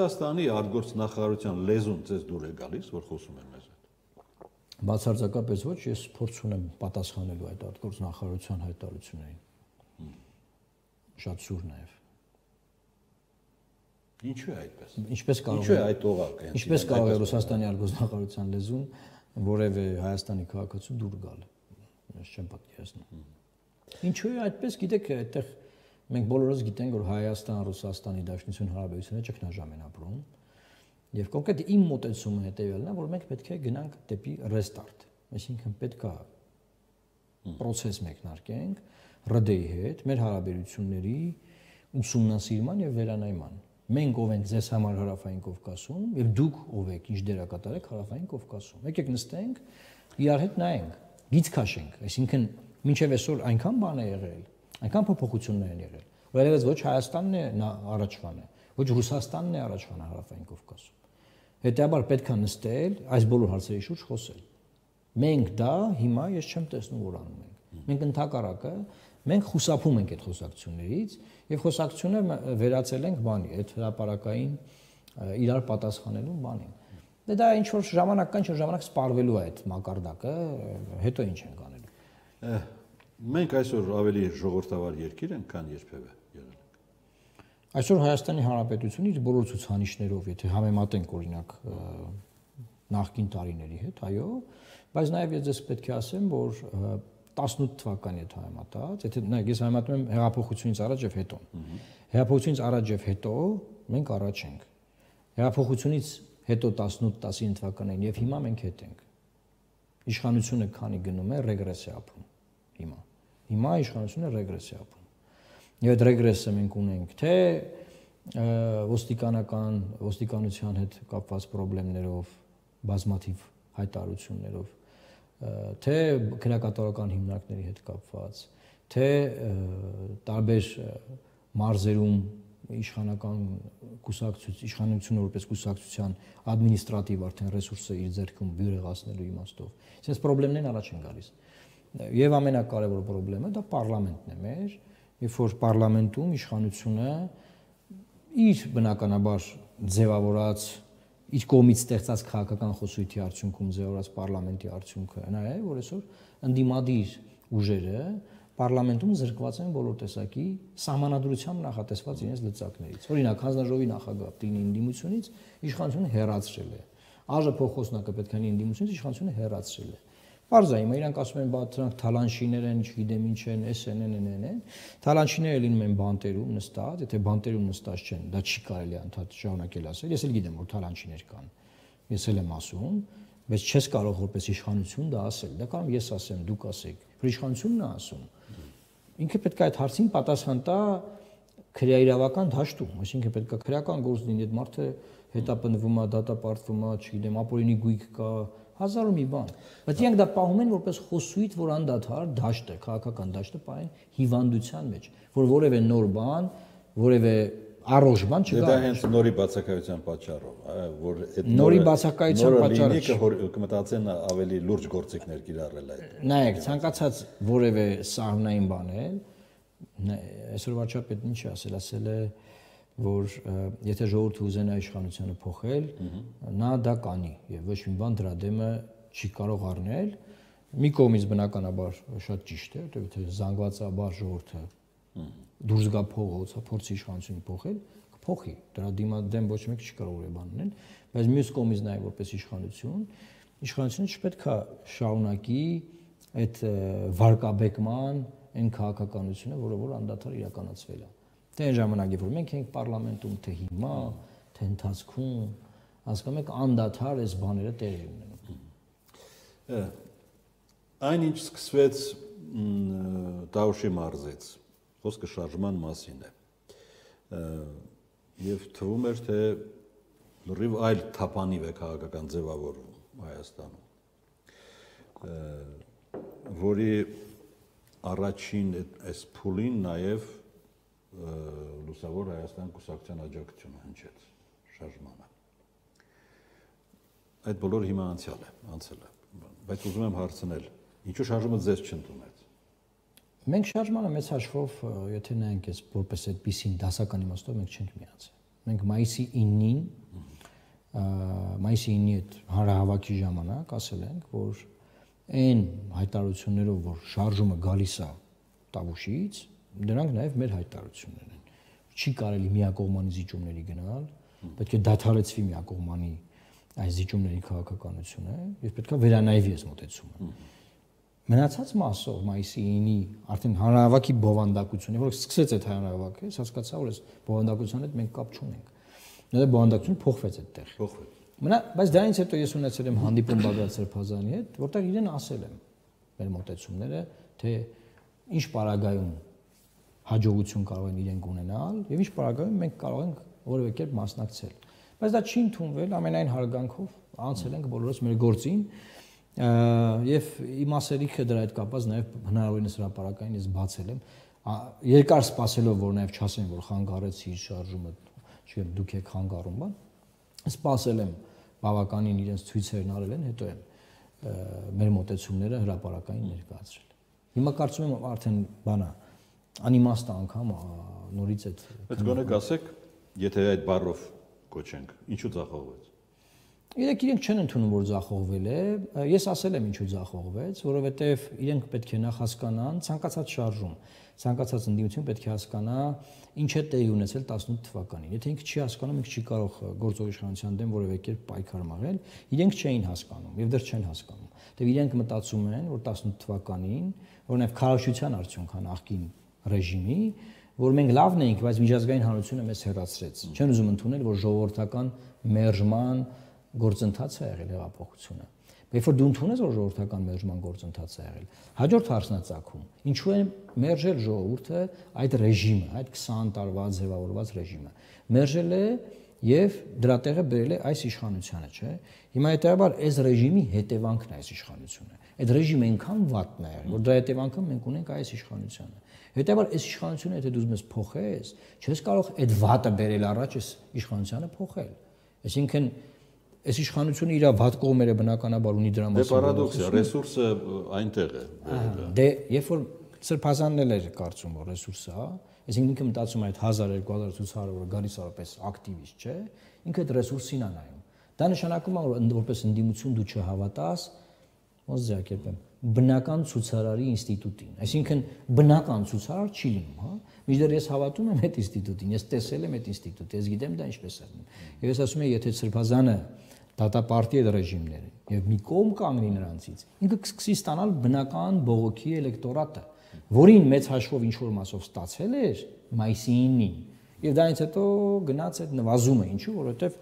Ռուսաստանի արտգործնախարարության լեզուն ձեզ դուր է գալիս, որ խոսում են մեզ հետ։ Բացարձակապես ոչ, ես փորձ ունեմ պատասխանելու այդ արտգործնախարարության հայտարարություններին։ Շատ սուր նաև։ Ինչու է այդպես։ Ինչպես կարող է այդ օղակը։ Ինչպես կարող է Ռուսաստանի արտգործնախարարության լեզուն որևէ Հայաստանի քաղաքացու դուր գալ։ Ես չեմ պատկերացնում։ Ինչու է այդպես, գիտեք, այդտեղ մենք բոլորս գիտենք, որ Հայաստան-Ռուսաստանի Դաշնություն հարաբերությունները ճգնաժամ են ապրում։ Եվ կոնկրետ իմ մտածումը հետեւյալն է, որ մենք պետք է գնանք դեպի restart։ Այսինքն պետք է process մեկնարկենք ՌԴ-ի հետ, մեր հարաբերությունների ուսումնասիրման եւ վերանայման։ Մենք ով ենք ձեզ համար հարավային Կովկասում եւ դուք ով եք ինչ դերակատարեք հարավային Կովկասում։ Եկեք նստենք, իրար հետ նայենք, գից քաշենք, այսինքն մինչև այսօր այնքան բան է եղել, այնքան փոփոխություններ են եղել, որ այլևս ոչ Հայաստանն է նա առաջվան է, ոչ Ռուսաստանն է առաջվան հարավային Կովկասում։ Հետեւաբար պետք է նստել այս բոլոր հարցերի շուրջ խոսել։ Մենք դա հիմա ես չեմ տեսնում որ անում ենք։ Մենք ընդհակառակը մենք խուսափում ենք այդ խոսակցություններից եւ խոսակցությունը վերացել ենք բանի, այդ հրաապարակային իրար պատասխանելու բանին։ Դե դա ինչ որ ժամանակ կան, ինչ որ ժամանակ սպառվելու է այդ մակարդակը, հետո ինչ ենք անելու։ Մենք այսօր ավելի ժողովրդավար երկիր ենք, քան երբևէ Այսօր Հայաստանի Հանրապետությունը իր բոլոր ցուցանիշներով, եթե համեմատենք օրինակ նախկին տարիների հետ, այո, բայց նաև ես ձեզ պետք է ասեմ, որ 18 թվականի հետ համեմատած, եթե նայեք, ես համեմատում եմ հեղափոխությունից առաջ եւ հետո։ Հեղափոխությունից առաջ եւ հետո մենք առաջ ենք։ Հեղափոխությունից հետո 18-19 թվականներին եւ հիմա մենք հետ ենք։ Իշխանությունը քանի գնում է ռեգրես է ապրում հիմա։ Հիմա իշխանությունը ռեգրես է ապրում։ Եվ այդ ռեգրեսը մենք ունենք թե ոստիկանական ոստիկանության հետ կապված խնդիրներով, բազմաթիվ հայտարարություններով, թե քրեակատարական հիմնարկների հետ կապված, թե տարբեր մարզերում իշխանական կուսակցություն, իշխանությունը որպես կուսակցության ադմինիստրատիվ արդեն ռեսուրսը իր ձեռքում բյուրեղացնելու իմաստով։ Այսպես խնդիրներն առաջ են գալիս։ Եվ ամենակարևոր խնդրեմը դա parlamentin է մեր, երբ որ parlamentum իշխանությունը իր բնականաբար ձևավորած իր կողմից ստեղծած քաղաքական խոսույթի արդյունքում ձևավորած parlamenti արդյունքը նա է, որ այսօր ընդդիմադիր ուժերը parlamentum զրկված են բոլոր տեսակի սահմանադրությամբ նախատեսված իրենց լծակներից։ Օրինակ, հանձնաժողովի նախագահ Պտինի ընդդիմությունից իշխանությունը հերացրել է։ Աժ փոխոսնակը պետք է լինի ընդդիմությունից իշխանությունը հերացրել է։ Պարզ է, հիմա իրանք ասում են, բա դրանք թալանշիներ են, չգիտեմ ինչ են, էս են, են, են, են։ Թալանշիները լինում են բանտերում նստած, եթե բանտերում նստած չեն, դա չի կարելի անդադ շարունակել ասել։ Ես էլ գիտեմ, որ թալանշիներ կան։ Ես էլ եմ ասում, բայց չես կարող որպես իշխանություն դա ասել։ Դա կարող ես ասեմ, դուք ասեք։ Որ իշխանությունն է ասում։ Ինքը պետք է այդ հարցին պատասխան տա քրեաիրավական դաշտում, այսինքն պետք է քրեական գործ լինի, այդ մարդը հետապնդվում է, դատապարտվում է, չգիտեմ, ապօրինի գույք կա, հազար ու մի բան։ Բայց իրենք դա պահում են որպես խոսույթ, որ անդադար դաշտ է, քաղաքական դաշտը պահեն հիվանդության մեջ, որ որևէ նոր բան, որևէ առողջ բան չկա։ Դա հենց նորի բացակայության պատճառով, որ այդ նորի բացակայության պատճառը կմտածեն ավելի լուրջ գործիքներ կիրառել այդ։ Նայեք, ցանկացած որևէ սահմանային բան է, այսօր վարչապետն ինչ ասել, ասել է որ եթե ժողովուրդը ուզենա իշխանությունը փոխել, նա դա կանի եւ ոչ մի բան դրա դեմը չի կարող առնել։ Մի կողմից բնականաբար շատ ճիշտ է, եթե զանգվածաբար ժողովուրդը դուրս գա փողոց, փորձի իշխանությունը փոխել, կփոխի։ Դրա դեմ ոչ մեկ չի կարող ուրե բան անել, բայց մյուս կողմից նաև որպես իշխանություն, իշխանությունը չպետք է շարունակի այդ վարկաբեկման այն քաղաքականությունը, որը որ անդադար իրականացվել է։ Թե այն ժամանակ, երբ որ մենք ենք parlamentum, թե հիմա, թե ընթացքում, հասկանում եք, անդադար այս բաները տեղի ունենում։ Այնինչ սկսվեց Տաուշի մարզից խոսքը շարժման մասին է։ Եվ թվում էր, թե լրիվ այլ թափանիվ է քաղաքական ձևավորվում Հայաստանում, որի առաջին այս փուլին նաև լուսավոր Հայաստան կուսակցության աջակցությունը հնչեց շարժմանը։ Այդ բոլորը հիմա անցյալ է, անցել է։ Բայց ուզում եմ հարցնել, ինչու շարժումը ձեզ չընդունեց Մենք շարժմանը մեծ հաշվով, եթե նայենք այս որպես այդպեսին դասական իմաստով մենք չենք միացել։ Մենք մայիսի 9-ին մայիսի 9-ի այդ հանրահավաքի ժամանակ ասել ենք, որ այն հայտարարություններով, որ շարժումը գալիս է Տավուշից, դրանք նաև մեր հայտարարություններն են։ Չի կարելի միակողմանի զիջումների գնալ, պետք է դադարեցվի միակողմանի այս զիջումների քաղաքականությունը եւ պետք է վերանայվի այս մոտեցումը։ Մնացած մասով մայիսի 9-ի արդեն հանրահավաքի բովանդակությունը, որ սկսեց այդ հանրահավաքը, հասկացա, որ այս բովանդակության հետ մենք կապ չունենք։ Դա բովանդակությունը փոխվեց այդտեղ։ Փոխվեց։ Մնա, բայց դրանից հետո ես ունեցել եմ հանդիպում Բագրատ Սրբազանի հետ, որտեղ իրեն ասել եմ մեր մտածումները, թե ինչ պարագայում հաջողություն կարող են իրենք ունենալ եւ ինչ պարագայում մենք կարող ենք որևէ կերպ մասնակցել։ Բայց դա չի ընդունվել ամենայն հարգանքով անցել ենք բոլորս մեր գործին եւ իմ ասելիքը դրա հետ կապված նաեւ հնարավորինս հրաապարակային ես բացել եմ երկար սպասելով որ նաեւ չասեն որ խանգարեցի շարժումը չէ դուք եք խանգարում բան սպասել եմ բավականին իրենց ցույցերն արել են հետո եմ մեր մտածումները հրաապարակային ներկայացրել հիմա կարծում եմ արդեն բանա է անիմաստ անգամ նորից այդ Բայց գոնե գասեք, եթե այդ բառով կոչենք, ինչու ցախողվեց։ Իրենք իրենք չեն ընդունում որ ցախողվել է։ Ես ասել եմ ինչու ցախողվեց, որովհետև իրենք պետք է նախ հասկանան ցանկացած շարժում ցանկացած ընդդիմություն պետք է հասկանա ինչ է տեղի ունեցել 18 թվականին։ Եթե ինքը չի հասկանում, ինքը չի կարող գործող իշխանության դեմ որևէ կերպ պայքար մղել, իրենք չէին հասկանում եւ դեռ չեն հասկանում։ Դե իրենք մտածում են, որ 18 թվականին, որ նաեւ քարոշչության արդյունք է նախկին ռեժիմի, որ մենք լավն էինք, բայց միջազգային հանրությունը մեզ հերացրեց։ Չեն ուզում ընդունել, որ ժողովրդական մերժման գործընթաց է եղել հեղափոխությունը։ Երբ որ դու ընդունես որ ժողովրդական մերժման գործընթաց է եղել, հաջորդ հարցնացակում, ինչու է մերժել ժողովուրդը այդ ռեժիմը, այդ 20 տարվա ձևավորված ռեժիմը։ Մերժել է եւ դրա տեղը բերել է այս իշխանությանը, չէ։ Հիմա հետեւաբար այս ռեժիմի հետևանքն է այս իշխանությունը։ Այդ ռեժիմը այնքան վատն է, որ դրա հետևանքը մենք ունենք այս իշխանությանը։ Հետեւաբար այս իշխանությունը եթե դու ուզում ես փոխես, չես կարող այդ վատը բերել առաջ այս իշխանությանը փոխել։ Այսինքն այս իշխանությունը իր վատ կողմերը բնականաբար ունի դրա մասին։ Դե պարադոքս է, ռեսուրսը այնտեղ է։ Դե երբ որ սրբազանն էլ էր կարծում որ ռեսուրսը, հա, այսինքն ինքը մտածում է այդ 1200 ցուցարը որ գալիս է որպես ակտիվիստ, չէ, ինքը այդ ռեսուրսին է նայում։ Դա նշանակում է որ որպես ընդդիմություն դու չհավատաս, ոնց ձեռքերպեմ, բնական ցուցարարի ինստիտուտին։ Այսինքն բնական ցուցարար չի լինում, հա։ Միջդեռ ես հավատում եմ այդ ինստիտուտին, ես տեսել եմ այդ ինստիտուտը, ես գիտեմ դա ինչպես է լինում։ Եվ ես ասում եմ, եթե սրբազանը դատապարտի ռեժիմները եւ մի կողմ կանգնի նրանցից ինքը կսկսի ստանալ բնական բողոքի էլեկտորատը որին մեծ հաշվով ինչ որ մասով ստացել էր մայիսի 9-ին եւ դրանից հետո գնաց այդ նվազումը ինչու որովհետեւ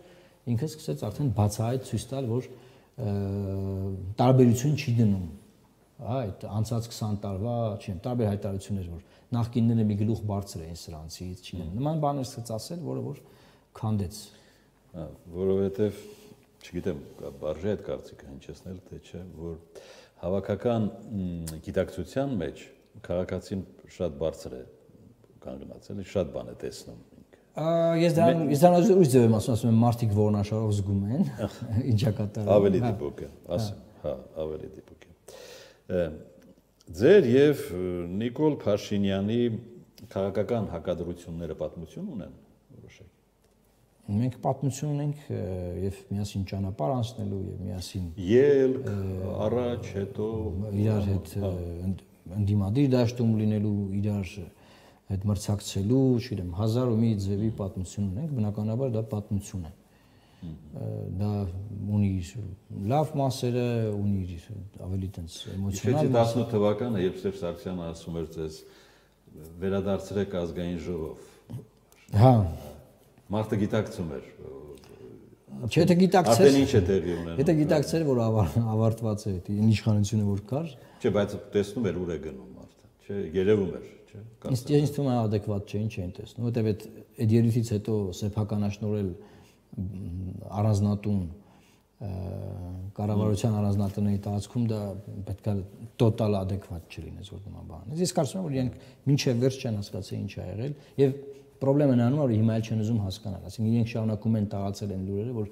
ինքը սկսեց արդեն բացահայտ ցույց տալ որ տարբերություն չի դնում այդ անցած 20 տարվա չեմ տարբեր հայտարարություններ որ նախկինները մի գլուխ բարձր էին սրանցից չգիտեմ նման բաներ սկսեց ասել որը որ քանդեց որովհետեւ չգիտեմ, բարժե այդ կարծիքը հնչեցնել թե չէ, որ հավաքական գիտակցության մեջ քաղաքացին շատ բարձր է կանգնած, էլի շատ բան է տեսնում Ես դրան ես դրան ուժ ձև եմ ասում, ասում եմ մարդիկ որոնաշարով զգում են, ինչա կատարում։ Ավելի դիպոկ է, ասեմ, հա, ավելի դիպոկ է։ Ձեր եւ Նիկոլ Փաշինյանի քաղաքական հակադրությունները պատմություն ունեն մենք պատմություն ունենք եւ միասին ճանապարհ անցնելու եւ միասին ելք առաջ հետո իրար հետ ընդդիմադիր դաշտում լինելու իրար հետ մրցակցելու, չգիտեմ, հազար ու մի ձևի պատմություն ունենք, բնականաբար դա պատմություն է։ Դա ունի լավ մասերը, ունի ավելի տենց էմոցիոնալ մասը։ 18 թվականը, երբ Սերժ Սարգսյանը ասում էր ձեզ վերադարձրեք ազգային ժողով։ Հա, Մարդը գիտակցում էր։ Չէ, թե գիտակցեր։ Արդեն ինչ է տեղի ունենում։ Եթե գիտակցեր, որ ավարտված է դա իշխանությունը որ կար։ Չէ, բայց տեսնում էր ուր է գնում Չէ, երևում էր, չէ։ Իսկ ինձ թվում է adekvat չէ, ինչ էին տեսնում, որտեվ այդ այդ երույթից հետո սեփականաշնորել առանձնատուն կառավարության առանձնատնների տարածքում դա պետք է տոտալ adekvat չլինես որ նման բան։ Ես կարծում եմ որ իրենք մինչև վերջ չեն հասկացել ինչ ա եղել եւ Պրոբլեմը նրանում է, որ հիմա էլ չեն ուզում հասկանալ, ասենք իրենք շարունակում են տարածել են լուրերը, որ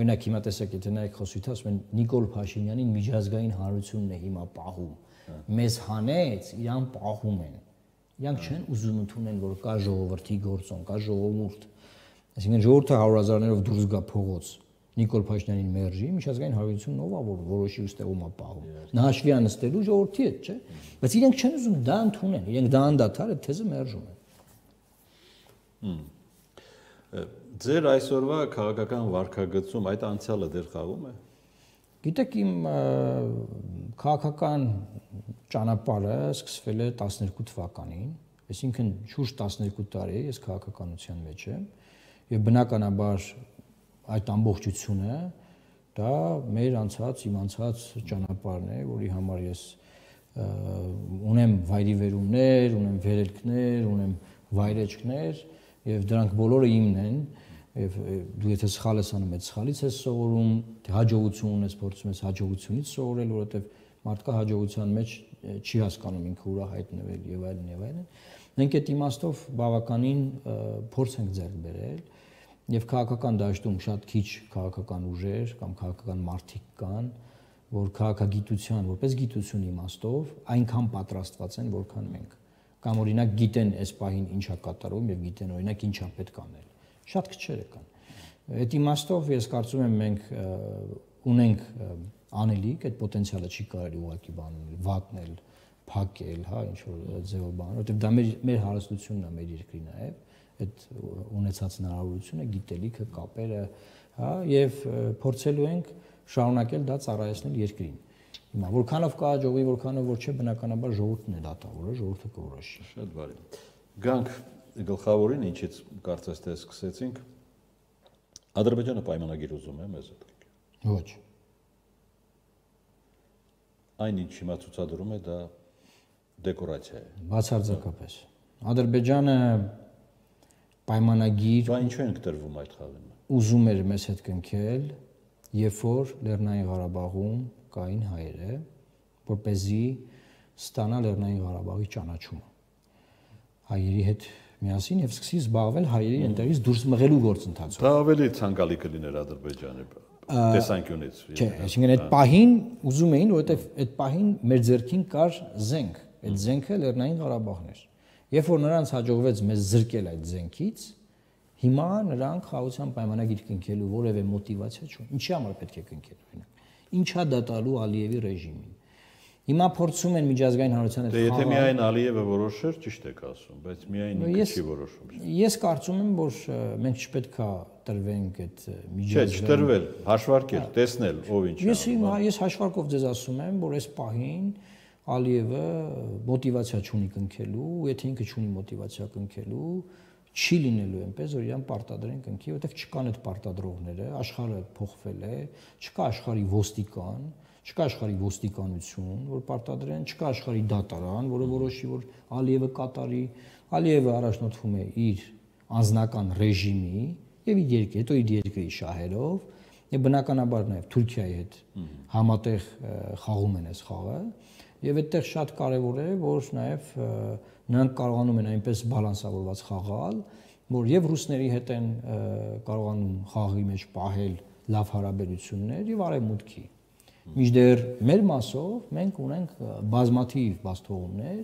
օրինակ հիմա տեսեք, եթե նայեք խոսույթը, ասում են Նիկոլ Փաշինյանին միջազգային հանրությունն է հիմա պահում։ Մեզ հանեց, իրան պահում են։ Իրանք չեն ուզում ընդունել, որ կա ժողովրդի գործոն, կա ժողովուրդ։ Այսինքն ժողովուրդը 100.000-ներով դուրս գա փողոց Նիկոլ Փաշինյանին մերժի, միջազգային հարաբերությունն ով է որ որոշի ու ստեղում է պահում։ Նա հաշվի անստելու ժողովրդի հետ, չէ՞։ Բայց իրենք չեն ուզում դա ընդունեն, իրենք դա անդադար այդ թեզը մերժում են։ Ձեր այսօրվա քաղաքական վարկագծում այդ անցյալը դեռ խաղում է։ Գիտեք, իմ քաղաքական ճանապարհը սկսվել է 12 թվականին, այսինքն շուրջ 12 տարի ես քաղաքականության մեջ եմ եւ բնականաբար այդ ամբողջությունը դա մեր անցած, իմ անցած ճանապարհն է, որի համար ես ունեմ վայրի վերումներ, ունեմ վերելքներ, ունեմ վայրեջքներ եւ դրանք բոլորը իմն են եւ դու եթե սխալ ես անում, այդ սխալից ես սովորում, թե հաջողություն ունես, փորձում ես հաջողությունից սովորել, որովհետեւ մարդկա հաջողության մեջ չի հասկանում ինքը ուրա հայտնվել եւ այլն եւ այլն։ Մենք այդ իմաստով բավականին փորձ ենք ձեռք բերել եւ քաղաքական դաշտում շատ քիչ քաղաքական ուժեր կամ քաղաքական մարդիկ կան, որ քաղաքագիտության, որպես գիտություն իմաստով այնքան պատրաստված են, որքան մենք կամ օրինակ գիտեն այս պահին ինչա կատարում եւ գիտեն օրինակ ինչա պետք անել։ Շատ քչերը կան։ Այդ իմաստով ես կարծում եմ մենք ունենք անելիք, այդ պոտենցիալը չի կարելի ուղակի բանել, վատնել, փակել, հա, ինչ որ ձևով բան, որովհետեւ դա մեր մեր հարստությունն է մեր երկրի նաեւ այդ ունեցած հնարավորությունը, գիտելիքը, կապերը, հա, եւ փորձելու ենք շարունակել դա ծառայեցնել երկրին։ Հիմա որքանով կհաջողվի, որքանով որ չէ, բնականաբար ժողովուրդն է դատավորը, ժողովուրդը կորոշի։ Շատ բարի։ Գանք գլխավորին, ինչից կարծես թե սկսեցինք։ Ադրբեջանը պայմանագիր ուզում է մեզ հետ։ Ոչ։ Այն ինչ հիմա ցուցադրում է դա դեկորացիա է։ Բացարձակապես։ Ադրբեջանը պայմանագիր Բա ինչու ենք տրվում այդ խաղին։ Ուզում էր մեզ հետ կնքել, երբ որ Լեռնային Ղարաբաղում կային հայերը, որ เป զի ստանա Լեռնային Ղարաբաղի ճանաչումը։ Հայերի հետ միասին եւ սկսի զբաղվել հայերի ընտերից դուրս մղելու գործընթացով։ Դա ավելի ցանկալի կլիներ Ադրբեջանի տեսանկյունից։ Չէ, այսինքն այդ պահին ուզում էին, որովհետեւ այդ պահին մեր ձեռքին կար զենք։ Այդ զենքը Լեռնային Ղարաբաղն էր։ Երբ որ նրանց հաջողվեց մեզ զրկել այդ զենքից, հիմա նրանք խաղաղության պայմանագիր կնքելու որևէ մոտիվացիա չունեն։ Ինչի համար պետք է կնքեն օրինակ։ Ինչա դա տալու Ալիևի ռեժիմին։ Հիմա փորձում են միջազգային հանրության հետ Դե եթե միայն Ալիևը որոշեր, ճիշտ եք ասում, բայց միայն ինքը չի որոշում։ Ես կարծում եմ, որ մենք չպետք է տրվենք այդ միջազգային Չէ, չտրվել, հաշվարկել, տեսնել ով ինչ Ես ես հաշվարկով ձեզ ասում եմ, որ այս պահին Ալիևը մոտիվացիա չունի կնքելու, եթե ինքը չունի մոտիվացիա կնքելու, չի լինելու այնպես, որ իրան պարտադրեն կնքի, որովհետև չկան այդ պարտադրողները, աշխարհը փոխվել է, չկա աշխարհի ոստիկան, չկա աշխարհի ոստիկանություն, որ պարտադրեն, չկա աշխարհի դատարան, որը որոշի, որ Ալիևը կատարի, Ալիևը առաջնորդվում է իր անձնական ռեժիմի եւ իր երկրի, հետո իր երկրի շահերով, եւ բնականաբար նաեւ Թուրքիայի հետ համատեղ խաղում են այս խաղը Եվ այդտեղ շատ կարևոր է, որ նաև նրանք կարողանում են այնպես բալանսավորված խաղալ, որ եւ ռուսների հետ են կարողանում խաղի մեջ պահել լավ հարաբերություններ եւ արևմուտքի։ Միջդեռ մեր մասով մենք ունենք բազմաթիվ բաստողումներ,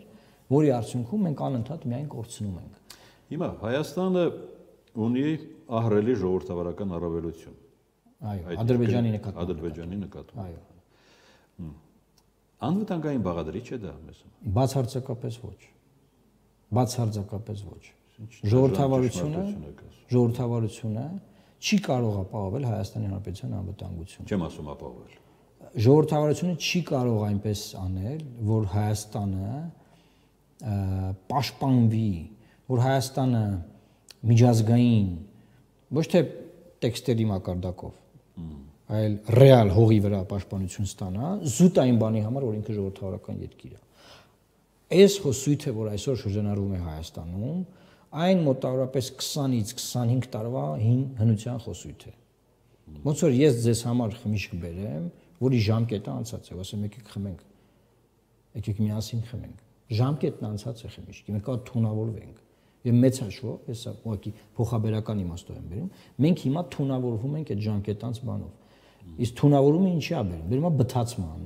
որի արդյունքում մենք անընդհատ միայն կորցնում ենք։ Հիմա Հայաստանը ունի ահռելի ժողովրդավարական առավելություն։ Այո, Ադրբեջանի նկատմամբ։ Ադրբեջանի նկատմամբ։ Այո։ Անվտանգային բաղադրիչ է դա մեզ։ Բացարձակապես ոչ։ Բացարձակապես ոչ։ Ժողովրդավարությունը ժողովրդավարությունը չի կարող ապահովել Հայաստանի Հանրապետության անվտանգությունը։ Չեմ ասում ապահովել։ Ժողովրդավարությունը չի կարող այնպես անել, որ Հայաստանը պաշտպանվի, որ Հայաստանը միջազգային ոչ թե տեքստերի մակարդակով այլ ռեալ հողի վրա պաշտպանություն ստանա զուտ այն բանի համար, որ ինքը ժողովրդավարական երկիր է։ Այս հոսույթը, որ այսօր շրջանառվում է Հայաստանում, այն մոտավորապես 20-ից 25 տարվա հին հնության խոսույթ է։ Ոնց որ ես ձեզ համար խմիչք բերեմ, որի ժամկետը անցած է, ասեմ եկեք խմենք։ Եկեք միասին խմենք։ Ժամկետն անցած է խմիչքի, մենք կա թունավորվենք եւ մեծ հաշվով, հեսա ուղղակի փոխաբերական իմաստով եմ բերում, մենք հիմա թունավորվում ենք այդ ժամկետանց բանով Իսկ թունավորումը ինչի է բերում։ Բերում է բթացման,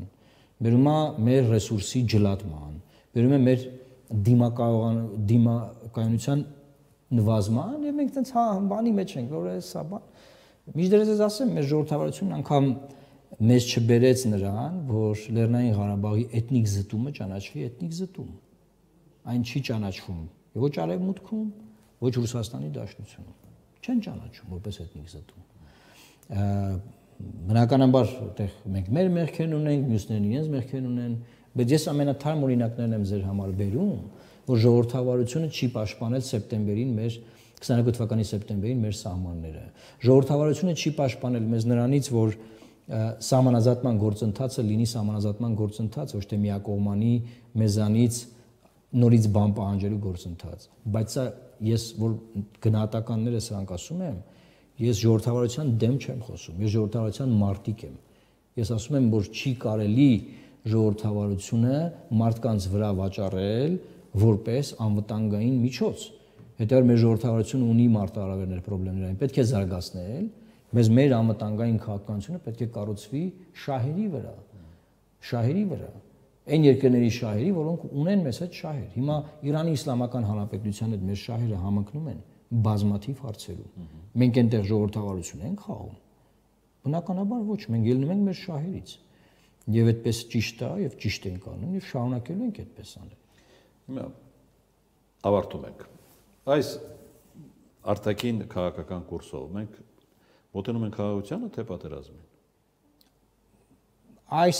բերում է մեր ռեսուրսի ջլատման, բերում է մեր դիմակայության դիմակայության նվազման եւ մենք տենց հա բանի մեջ ենք, որ է սա բան։ Միջդեռ ես ասեմ, մեր ժողովրդավարությունն անգամ մեզ չբերեց նրան, որ Լեռնային Ղարաբաղի էթնիկ զտումը ճանաչվի էթնիկ զտում։ Այն չի ճանաչվում ոչ արևմուտքում, ոչ Ռուսաստանի Դաշնությունում։ Չեն ճանաչում որպես էթնիկ զտում։ Բնականաբար այդտեղ մենք մեր մեղքերն ունենք, մյուսներն իրենց մեղքերն ունեն, բայց ես ամենաթարմ օրինակներն եմ ձեր համար բերում, որ ժողովրդավարությունը չի պաշտպանել սեպտեմբերին մեր 22 թվականի սեպտեմբերին մեր սահմանները։ Ժողովրդավարությունը չի պաշտպանել մեզ նրանից, որ սահմանազատման գործընթացը լինի սահմանազատման գործընթաց, ոչ թե միակողմանի մեզանից նորից բան պահանջելու գործընթաց։ Բայց սա ես որ գնահատականները սրանք ասում եմ, ես ժողովրդավարության դեմ չեմ խոսում, ես ժողովրդավարության մարտիկ եմ։ Ես ասում եմ, որ չի կարելի ժողովրդավարությունը մարդկանց վրա վաճառել որպես անվտանգային միջոց։ Հետո մեր ժողովրդավարությունը ունի մարտահրավերներ, խնդիրներ, պետք է զարգացնել, Մեզ մեր ամտանգային քաղաքականությունը պետք է կառուցվի շահերի վրա։ Շահերի վրա։ Այն երկրների շահերի, որոնք ունեն մեզ հետ շահեր։ Հիմա Իրանի Իսլամական Հանրապետության հետ մեր շահերը համընկնում են բազմաթիվ հարցերում։ Մենք այնտեղ ժողովրդավարություն ենք խաղում։ Բնականաբար ոչ, մենք ելնում ենք մեր շահերից։ Եվ այդպես ճիշտ է, եւ ճիշտ ենք անում, եւ շարունակելու ենք այդպես անել։ Հիմա ավարտում ենք։ Այս արտաքին քաղաքական կուրսով մենք Մոտենում են խաղաղությանը թե պատերազմին։ Այս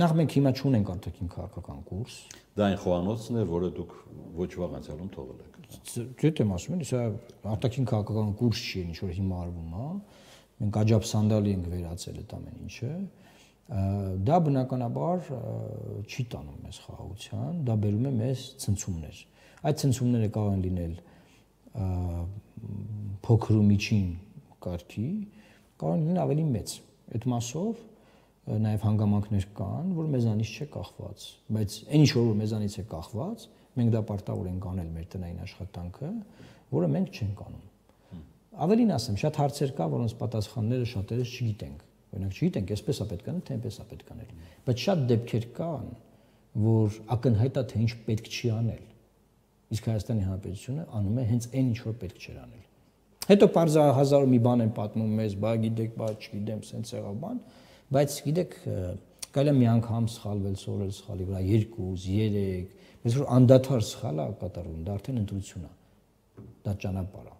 նախ մենք հիմա չունենք արտաքին քաղաքական կուրս։ Դա այն խոհանոցն է, որը դուք ոչ վաղ անցյալում թողել եք։ Դե եմ ասում, սա արտաքին քաղաքական կուրս չի, ինչ որ հիմա արվում է։ Մենք աջապ սանդալի ենք վերացել այդ ամեն ինչը։ Դա բնականաբար չի տանում մեզ խաղաղության, դա բերում է մեզ ցնցումներ։ Այդ ցնցումները կարող են լինել փոքր ու միջին կարգի կարող լինեն ավելի մեծ։ Այդ մասով նաև հանգամանքներ կան, որ մեզանից չէ կախված, բայց այն ինչ որ մեզանից է կախված, մենք դա պարտավոր ենք անել մեր տնային աշխատանքը, որը մենք չենք անում։ Ավելին ասեմ, շատ հարցեր կա, որոնց պատասխանները շատերս չգիտենք։ Օրինակ չգիտենք, այսպես է պետք անել, թե այնպես է պետք անել։ Բայց շատ դեպքեր կան, որ ակնհայտ է թե ինչ պետք չի անել։ Իսկ Հայաստանի Հանրապետությունը անում է հենց այն ինչ որ պետք չէր անել։ Հետո parza հազար մի բան են պատմում մեզ, բա գիտեք, բա չգիտեմ, սենց եղավ բան, բայց գիտեք, կարելի է մի անգամ սխալվել, սորել սխալի վրա 2, 3, բայց որ անդադար սխալ է կատարվում, դա արդեն ընտրություն է։ Դա ճանապարհ է։